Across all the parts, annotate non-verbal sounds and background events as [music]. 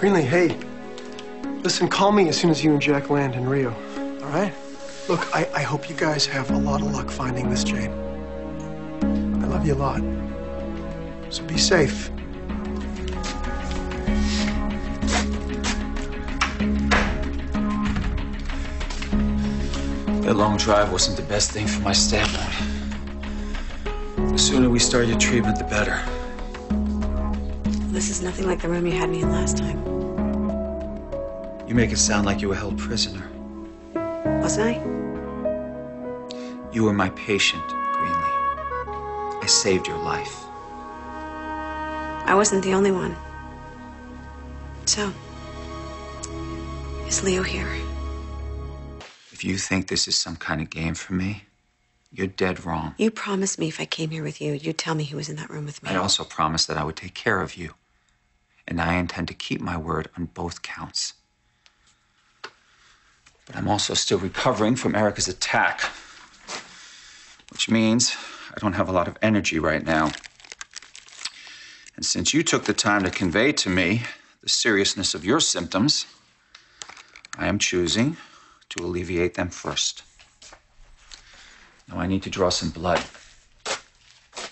Greenlee, hey. Listen, call me as soon as you and Jack land in Rio, all right? Look, I, I hope you guys have a lot of luck finding this Jane. I love you a lot. So be safe. That long drive wasn't the best thing for my standpoint. The sooner we start your treatment, the better. This is nothing like the room you had me in last time. You make it sound like you were held prisoner. Wasn't I? You were my patient, Greenlee. I saved your life. I wasn't the only one. So, is Leo here? If you think this is some kind of game for me, you're dead wrong. You promised me if I came here with you, you'd tell me he was in that room with me. I also promised that I would take care of you. And I intend to keep my word on both counts. But I'm also still recovering from Erica's attack. Which means I don't have a lot of energy right now. And since you took the time to convey to me the seriousness of your symptoms, I am choosing to alleviate them first. Now I need to draw some blood.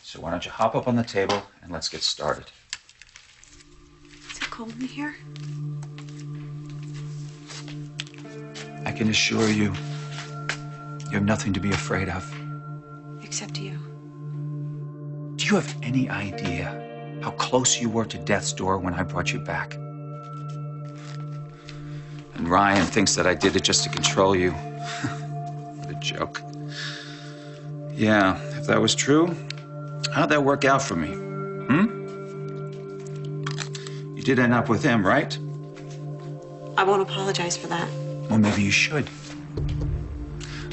So why don't you hop up on the table and let's get started. Cold in here? I can assure you, you have nothing to be afraid of. Except you. Do you have any idea how close you were to death's door when I brought you back? And Ryan thinks that I did it just to control you. [laughs] what a joke. Yeah, if that was true, how'd that work out for me? Hmm? You did end up with him, right? I won't apologize for that. Well, maybe you should.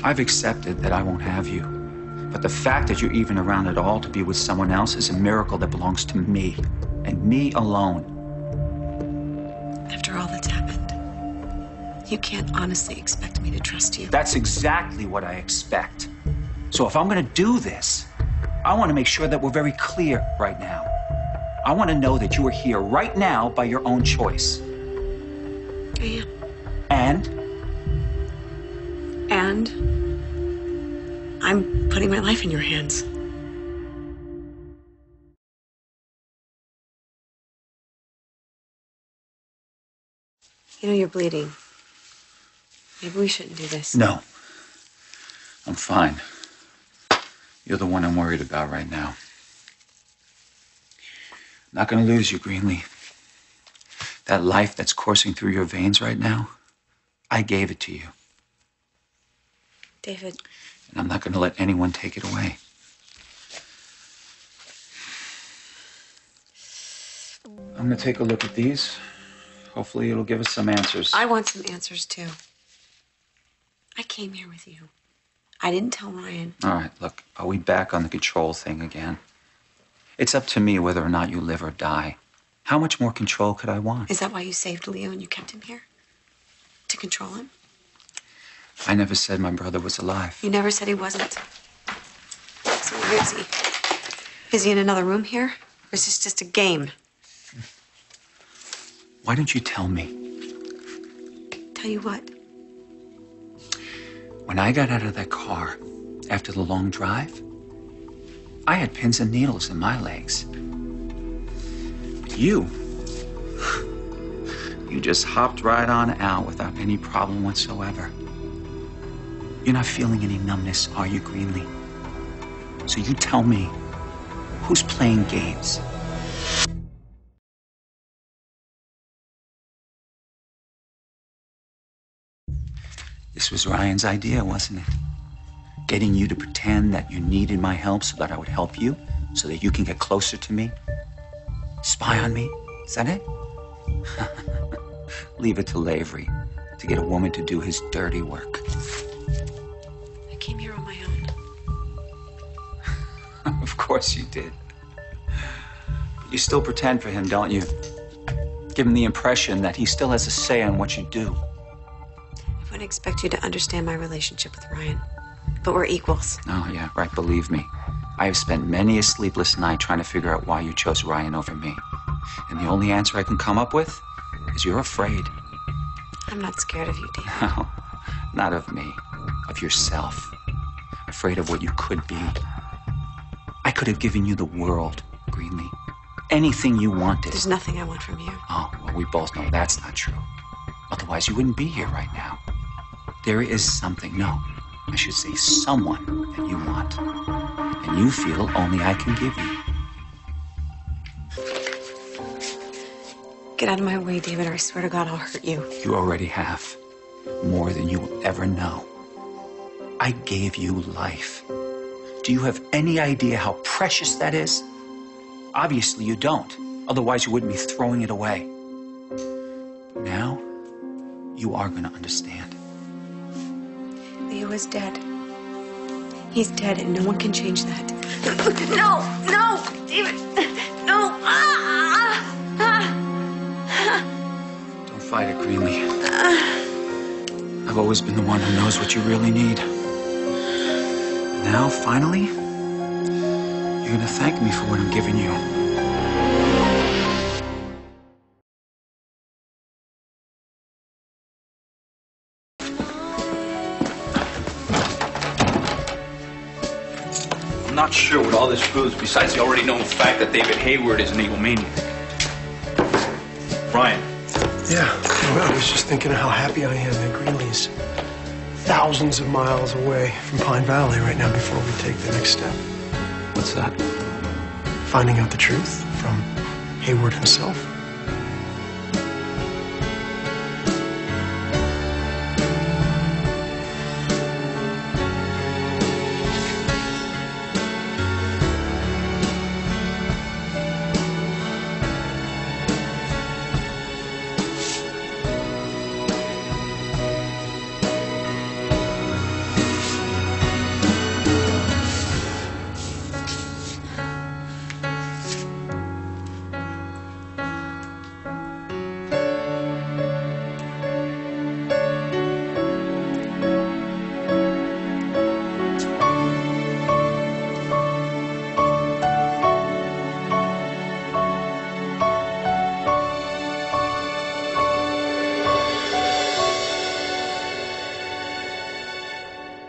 I've accepted that I won't have you. But the fact that you're even around at all to be with someone else is a miracle that belongs to me, and me alone. After all that's happened, you can't honestly expect me to trust you. That's exactly what I expect. So if I'm gonna do this, I wanna make sure that we're very clear right now. I wanna know that you are here right now by your own choice. I am. And And I'm putting my life in your hands. You know, you're bleeding. Maybe we shouldn't do this. no, I'm fine. You're the one I'm worried about right now. I'm not gonna lose you, Greenlee. That life that's coursing through your veins right now, I gave it to you. David, And I'm not going to let anyone take it away. I'm going to take a look at these. Hopefully, it'll give us some answers. I want some answers too. I came here with you. I didn't tell Ryan. All right, look, are we back on the control thing again? It's up to me whether or not you live or die. How much more control could I want? Is that why you saved Leo and you kept him here? To control him? I never said my brother was alive. You never said he wasn't. So where is he? Is he in another room here? Or is this just a game? Why don't you tell me? Tell you what? When I got out of that car after the long drive, I had pins and needles in my legs. But you, you just hopped right on out without any problem whatsoever. You're not feeling any numbness, are you, Greenlee? So you tell me, who's playing games? This was Ryan's idea, wasn't it? Getting you to pretend that you needed my help so that I would help you, so that you can get closer to me? Spy on me? Is that it? [laughs] Leave it to Lavery to get a woman to do his dirty work. I came here on my own. [laughs] of course you did. But You still pretend for him, don't you? Give him the impression that he still has a say on what you do. I wouldn't expect you to understand my relationship with Ryan. But we're equals. Oh, yeah, right. Believe me. I have spent many a sleepless night trying to figure out why you chose Ryan over me. And the only answer I can come up with is you're afraid. I'm not scared of you, David. [laughs] No, not of me, of yourself. Afraid of what you could be. I could have given you the world, Greenlee. Anything you wanted. There's nothing I want from you. Oh, well, we both know that's not true. Otherwise, you wouldn't be here right now. There is something, no, I should say someone that you want. And you feel only I can give you. Get out of my way, David, or I swear to God I'll hurt you. You already have. More than you will ever know. I gave you life. Do you have any idea how precious that is? Obviously, you don't. Otherwise, you wouldn't be throwing it away. Now, you are going to understand. Leo is dead. He's dead, and no one can change that. No, no, David, no. Ah, ah, Don't fight it, Greenlee. I've always been the one who knows what you really need. Now, finally, you're going to thank me for what I'm giving you. All this proves besides the already known fact that David Hayward is an egomaniac. Ryan, Yeah, well, I was just thinking of how happy I am that Greenlee's thousands of miles away from Pine Valley right now before we take the next step. What's that? Finding out the truth from Hayward himself.